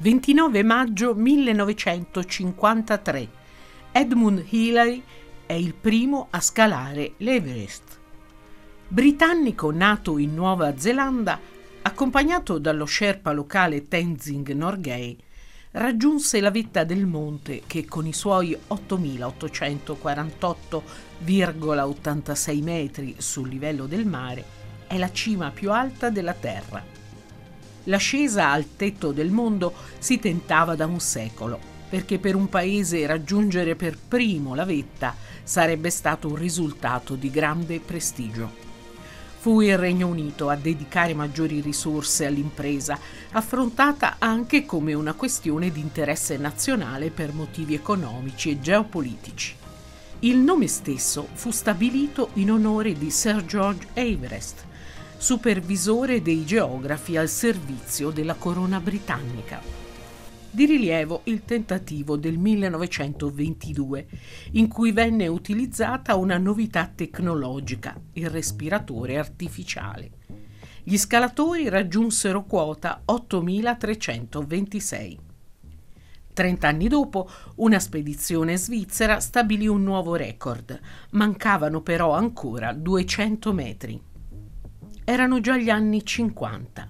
29 maggio 1953. Edmund Hillary è il primo a scalare l'Everest. Britannico nato in Nuova Zelanda, accompagnato dallo sherpa locale Tenzing Norgay, raggiunse la vetta del monte che con i suoi 8.848,86 metri sul livello del mare è la cima più alta della Terra. L'ascesa al tetto del mondo si tentava da un secolo, perché per un paese raggiungere per primo la vetta sarebbe stato un risultato di grande prestigio. Fu il Regno Unito a dedicare maggiori risorse all'impresa, affrontata anche come una questione di interesse nazionale per motivi economici e geopolitici. Il nome stesso fu stabilito in onore di Sir George Everest, supervisore dei geografi al servizio della corona britannica. Di rilievo il tentativo del 1922, in cui venne utilizzata una novità tecnologica, il respiratore artificiale. Gli scalatori raggiunsero quota 8326. Trent'anni dopo, una spedizione svizzera stabilì un nuovo record. Mancavano però ancora 200 metri. Erano già gli anni 50.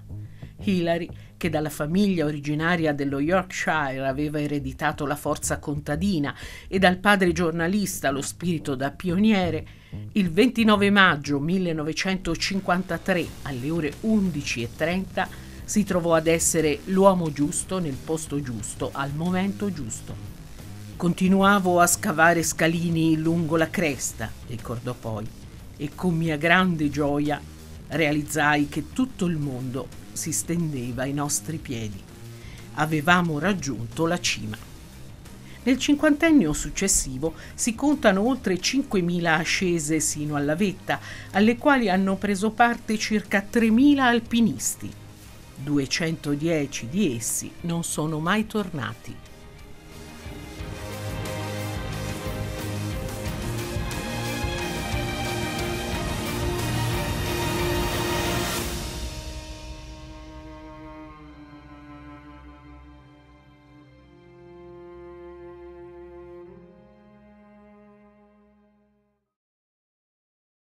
Hillary, che dalla famiglia originaria dello Yorkshire aveva ereditato la forza contadina e dal padre giornalista lo spirito da pioniere, il 29 maggio 1953 alle ore 11.30 si trovò ad essere l'uomo giusto nel posto giusto al momento giusto. Continuavo a scavare scalini lungo la cresta, ricordò poi, e con mia grande gioia realizzai che tutto il mondo si stendeva ai nostri piedi. Avevamo raggiunto la cima. Nel cinquantennio successivo si contano oltre 5.000 ascese sino alla vetta, alle quali hanno preso parte circa 3.000 alpinisti. 210 di essi non sono mai tornati.